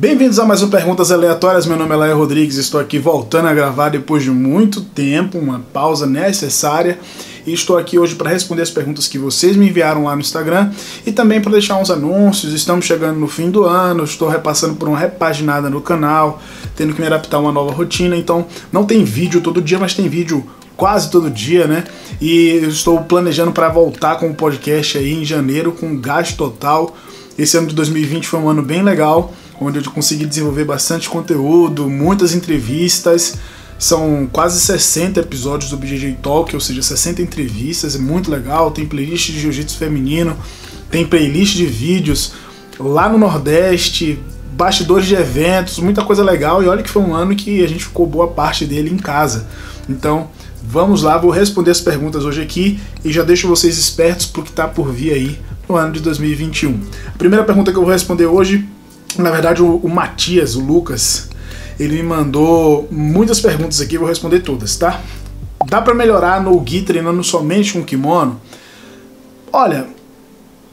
Bem-vindos a mais um Perguntas Aleatórias. Meu nome é Laia Rodrigues. Estou aqui voltando a gravar depois de muito tempo, uma pausa necessária. E estou aqui hoje para responder as perguntas que vocês me enviaram lá no Instagram e também para deixar uns anúncios. Estamos chegando no fim do ano, estou repassando por uma repaginada no canal, tendo que me adaptar a uma nova rotina. Então, não tem vídeo todo dia, mas tem vídeo quase todo dia, né? E estou planejando para voltar com o podcast aí em janeiro com gás total. Esse ano de 2020 foi um ano bem legal onde eu consegui desenvolver bastante conteúdo, muitas entrevistas. São quase 60 episódios do BJJ Talk, ou seja, 60 entrevistas, é muito legal. Tem playlist de jiu-jitsu feminino, tem playlist de vídeos lá no Nordeste, bastidores de eventos, muita coisa legal. E olha que foi um ano que a gente ficou boa parte dele em casa. Então, vamos lá, vou responder as perguntas hoje aqui e já deixo vocês espertos porque está por vir aí no ano de 2021. A primeira pergunta que eu vou responder hoje na verdade, o, o Matias, o Lucas, ele me mandou muitas perguntas aqui, vou responder todas, tá? Dá para melhorar no Gui treinando somente com kimono? Olha,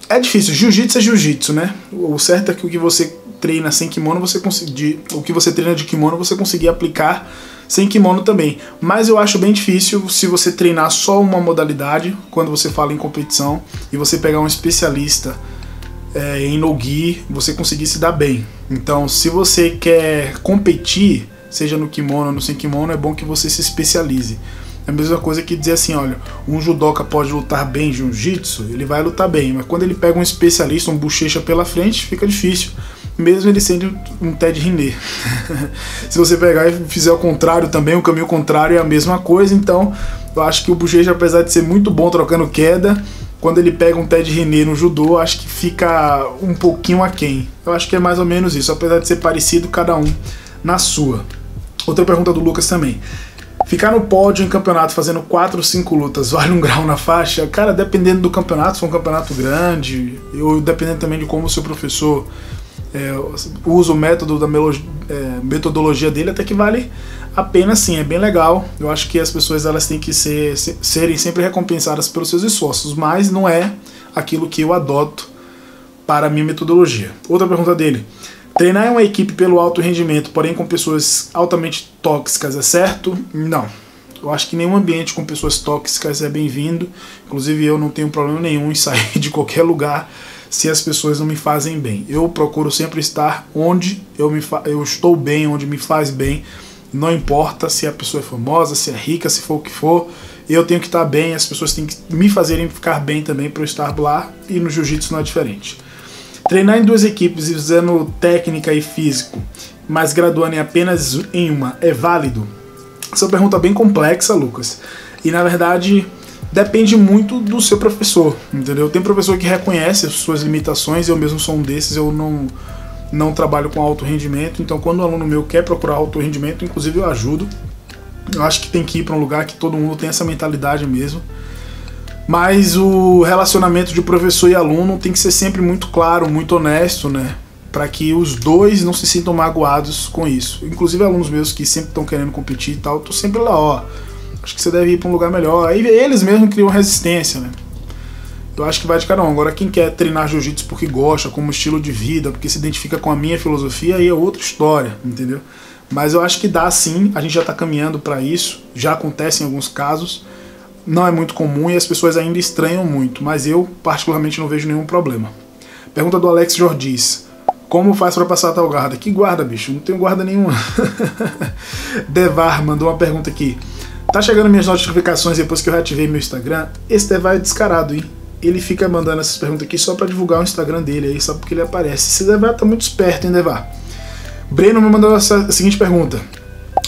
é difícil. Jiu-jitsu é jiu-jitsu, né? O certo é que o que você treina sem kimono, você conseguir, o que você treina de kimono, você conseguir aplicar sem kimono também. Mas eu acho bem difícil se você treinar só uma modalidade, quando você fala em competição, e você pegar um especialista é, em no-gi você conseguir se dar bem. Então, se você quer competir, seja no kimono ou no sem kimono, é bom que você se especialize. É a mesma coisa que dizer assim, olha, um judoca pode lutar bem jiu-jitsu, ele vai lutar bem, mas quando ele pega um especialista, um bochecha pela frente, fica difícil, mesmo ele sendo um Ted Rinê. Se você pegar e fizer o contrário também, o caminho contrário é a mesma coisa, então eu acho que o bochecha, apesar de ser muito bom trocando queda, quando ele pega um Ted René no judô, acho que fica um pouquinho aquém. Eu acho que é mais ou menos isso, apesar de ser parecido cada um na sua. Outra pergunta do Lucas também. Ficar no pódio em campeonato fazendo 4 ou 5 lutas vale um grau na faixa? Cara, dependendo do campeonato, se for um campeonato grande, ou dependendo também de como o seu professor é, usa o método da é, metodologia dele, até que vale a pena sim, é bem legal. Eu acho que as pessoas elas têm que ser, serem sempre recompensadas pelos seus esforços, mas não é aquilo que eu adoto para a minha metodologia. Outra pergunta dele. Treinar uma equipe pelo alto rendimento, porém com pessoas altamente tóxicas, é certo? Não. Eu acho que nenhum ambiente com pessoas tóxicas é bem-vindo. Inclusive eu não tenho problema nenhum em sair de qualquer lugar se as pessoas não me fazem bem. Eu procuro sempre estar onde eu, me eu estou bem, onde me faz bem. Não importa se a pessoa é famosa, se é rica, se for o que for, eu tenho que estar bem, as pessoas têm que me fazerem ficar bem também para eu estar lá, e no jiu-jitsu não é diferente. Treinar em duas equipes usando técnica e físico, mas graduando em apenas em uma, é válido? Essa é pergunta bem complexa, Lucas. E na verdade, depende muito do seu professor, entendeu? Tem professor que reconhece as suas limitações, eu mesmo sou um desses, eu não não trabalho com alto rendimento, então quando um aluno meu quer procurar alto rendimento, inclusive eu ajudo. Eu acho que tem que ir para um lugar que todo mundo tem essa mentalidade mesmo. Mas o relacionamento de professor e aluno tem que ser sempre muito claro, muito honesto, né? Para que os dois não se sintam magoados com isso. Inclusive alunos meus que sempre estão querendo competir e tal, tô sempre lá, ó acho que você deve ir para um lugar melhor. Aí eles mesmos criam resistência, né? Eu acho que vai de cada um. Agora, quem quer treinar jiu-jitsu porque gosta, como estilo de vida, porque se identifica com a minha filosofia, aí é outra história, entendeu? Mas eu acho que dá sim, a gente já está caminhando para isso, já acontece em alguns casos, não é muito comum e as pessoas ainda estranham muito, mas eu particularmente não vejo nenhum problema. Pergunta do Alex Jordis. Como faz para passar tal guarda? Que guarda, bicho? Não tenho guarda nenhuma. Devar mandou uma pergunta aqui. Tá chegando minhas notificações depois que eu reativei meu Instagram. Esse Devar é descarado, hein? Ele fica mandando essas perguntas aqui só para divulgar o Instagram dele aí, só porque ele aparece. Esse Devar tá muito esperto, hein, Devar? Breno me mandou essa a seguinte pergunta.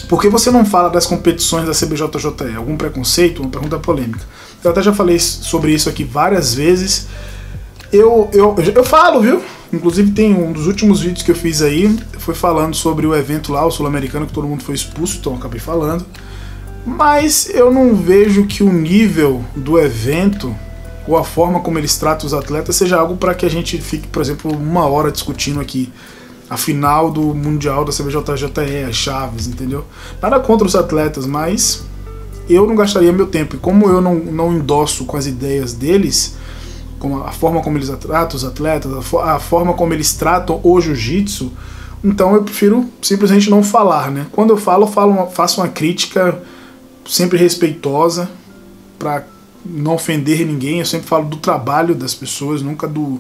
Por que você não fala das competições da CBJJE? Algum preconceito? Uma pergunta polêmica. Eu até já falei sobre isso aqui várias vezes. Eu, eu, eu falo, viu? Inclusive tem um dos últimos vídeos que eu fiz aí, foi falando sobre o evento lá, o sul-americano, que todo mundo foi expulso, então acabei falando. Mas eu não vejo que o nível do evento ou a forma como eles tratam os atletas seja algo para que a gente fique, por exemplo, uma hora discutindo aqui a final do Mundial da CBJJE, as chaves, entendeu? Nada contra os atletas, mas eu não gastaria meu tempo. E como eu não, não endosso com as ideias deles, com a forma como eles tratam os atletas, a, forma como eles tratam o jiu-jitsu, Então eu prefiro simplesmente não falar, né? Quando eu falo, eu falo, faço uma crítica sempre respeitosa para não ofender ninguém. Eu sempre falo do trabalho das pessoas, nunca do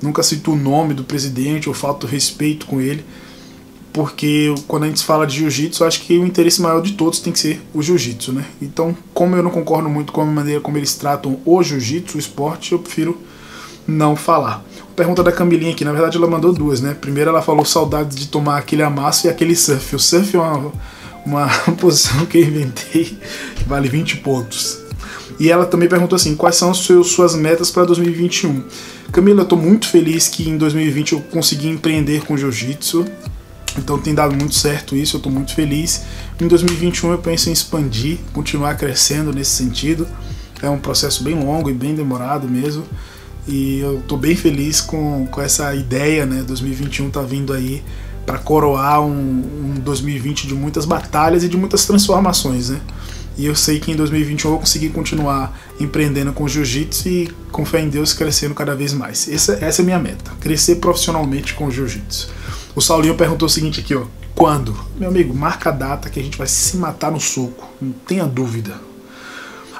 nunca cito o nome do presidente ou falto respeito com ele, porque quando a gente fala de jiu-jitsu, acho que o interesse maior de todos tem que ser o jiu-jitsu, né? Então, como eu não concordo muito com a maneira como eles tratam o jiu-jitsu, o esporte, eu prefiro não falar. Pergunta da Camilinha aqui, na verdade ela mandou duas, né? Primeiro ela falou saudades de tomar aquele amasso e aquele surf. O surf é uma, uma posição que eu inventei que vale 20 pontos. E ela também perguntou assim: quais são seus, suas metas para 2021? Camila, eu estou muito feliz que em 2020 eu consegui empreender com jiu-jitsu. Então tem dado muito certo isso, eu estou muito feliz. Em 2021 eu penso em expandir, continuar crescendo nesse sentido. É um processo bem longo e bem demorado mesmo. E eu estou bem feliz com, com essa ideia, né? 2021 está vindo aí para coroar um, um 2020 de muitas batalhas e de muitas transformações, né? E eu sei que em 2021 eu vou conseguir continuar empreendendo com jiu-jitsu e, com fé em Deus, crescendo cada vez mais. Essa, essa é a minha meta, crescer profissionalmente com jiu-jitsu. O Saulinho perguntou o seguinte aqui, ó. Quando? Meu amigo, marca a data que a gente vai se matar no soco, não tenha dúvida.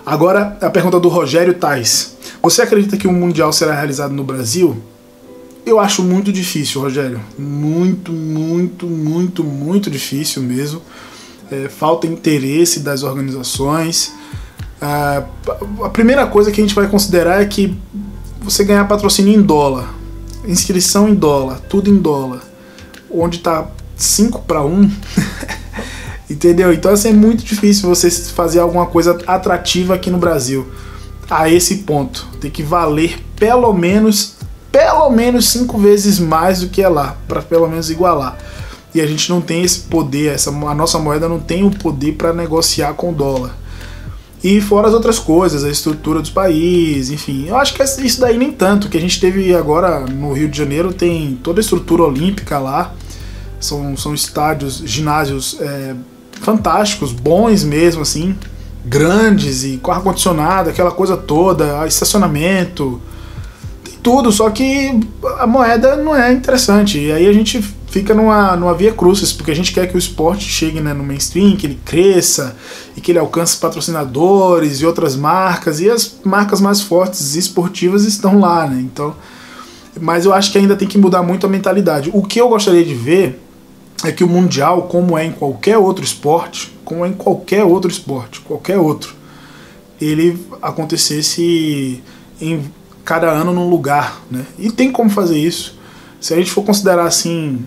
Agora, a pergunta do Rogério Tais. Você acredita que o Mundial será realizado no Brasil? Eu acho muito difícil, Rogério. Muito, muito, muito, muito difícil mesmo é, falta interesse das organizações. a primeira coisa que a gente vai considerar é que você ganhar patrocínio em dólar, inscrição em dólar, tudo em dólar, onde está 5 para 1, entendeu? Então assim, é muito difícil você fazer alguma coisa atrativa aqui no Brasil a esse ponto. Tem que valer pelo menos pelo menos cinco vezes mais do que é lá, para pelo menos igualar e a gente não tem esse poder, essa, a nossa moeda não tem o poder para negociar com o dólar. E fora as outras coisas, a estrutura dos países, enfim. Eu acho que isso daí nem tanto, que a gente teve agora no Rio de Janeiro, tem toda a estrutura olímpica lá, são, são estádios, ginásios é, fantásticos, bons mesmo, assim, grandes e com ar-condicionado, aquela coisa toda, estacionamento, tem tudo, só que a moeda não é interessante. E aí a gente fica numa, numa via crucis, porque a gente quer que o esporte chegue né, no mainstream, que ele cresça e que ele alcance patrocinadores e outras marcas, e as marcas mais fortes esportivas estão lá, né? Então, mas eu acho que ainda tem que mudar muito a mentalidade. O que eu gostaria de ver é que o mundial, como é em qualquer outro esporte, como é em qualquer outro esporte, qualquer outro, ele acontecesse em cada ano num lugar, né? E tem como fazer isso. Se a gente for considerar assim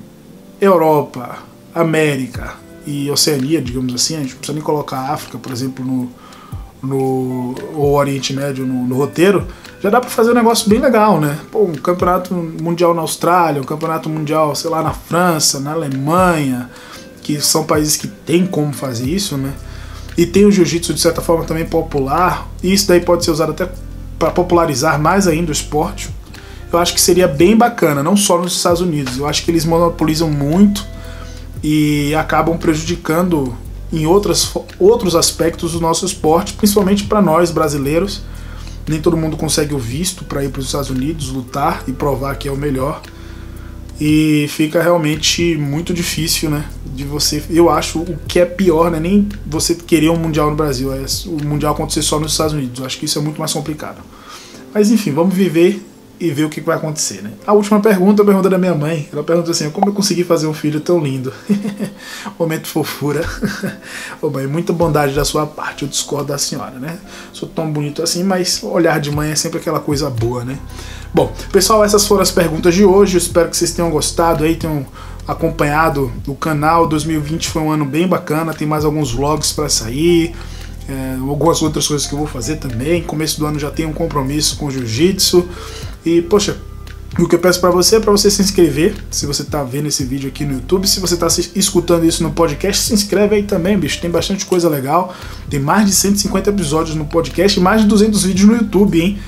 Europa, América e Oceania, digamos assim, a gente não precisa nem colocar a África, por exemplo, no, no o Oriente Médio no, no roteiro, já dá para fazer um negócio bem legal, né? Pô, um campeonato mundial na Austrália, um campeonato mundial, sei lá, na França, na Alemanha, que são países que tem como fazer isso, né? E tem o jiu-jitsu de certa forma também popular, e isso daí pode ser usado até para popularizar mais ainda o esporte eu acho que seria bem bacana, não só nos Estados Unidos. Eu acho que eles monopolizam muito e acabam prejudicando em outras, outros aspectos do nosso esporte, principalmente para nós brasileiros. Nem todo mundo consegue o visto para ir para os Estados Unidos lutar e provar que é o melhor. E fica realmente muito difícil, né? De você. Eu acho o que é pior, né? Nem você querer um Mundial no Brasil, é o Mundial acontecer só nos Estados Unidos. Eu acho que isso é muito mais complicado. Mas enfim, vamos viver e ver o que vai acontecer, né? A última pergunta, a pergunta da minha mãe. Ela pergunta assim: como eu consegui fazer um filho tão lindo? Momento fofura. Ô mãe, muita bondade da sua parte. Eu discordo da senhora, né? Sou tão bonito assim, mas olhar de mãe é sempre aquela coisa boa, né? Bom, pessoal, essas foram as perguntas de hoje. Eu espero que vocês tenham gostado aí, tenham acompanhado o canal. 2020 foi um ano bem bacana. Tem mais alguns vlogs para sair. É, algumas outras coisas que eu vou fazer também. Começo do ano já tenho um compromisso com jiu-jitsu. E, poxa, o que eu peço para você é para você se inscrever, se você tá vendo esse vídeo aqui no YouTube, se você tá escutando isso no podcast, se inscreve aí também, bicho, tem bastante coisa legal. Tem mais de 150 episódios no podcast e mais de 200 vídeos no YouTube, hein?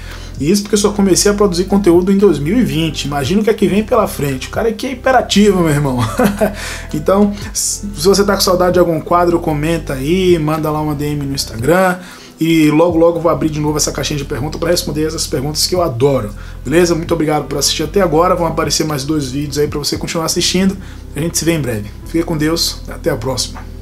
E isso porque eu só comecei a produzir conteúdo em 2020. Imagina o que é que vem pela frente. O cara aqui é imperativo, meu irmão. então, se você tá com saudade de algum quadro, comenta aí, manda lá uma DM no Instagram. e logo logo vou abrir de novo essa caixinha de perguntas para responder essas perguntas que eu adoro. Beleza? Muito obrigado por assistir até agora. Vão aparecer mais dois vídeos aí para você continuar assistindo. A gente se vê em breve. Fique com Deus. Até a próxima.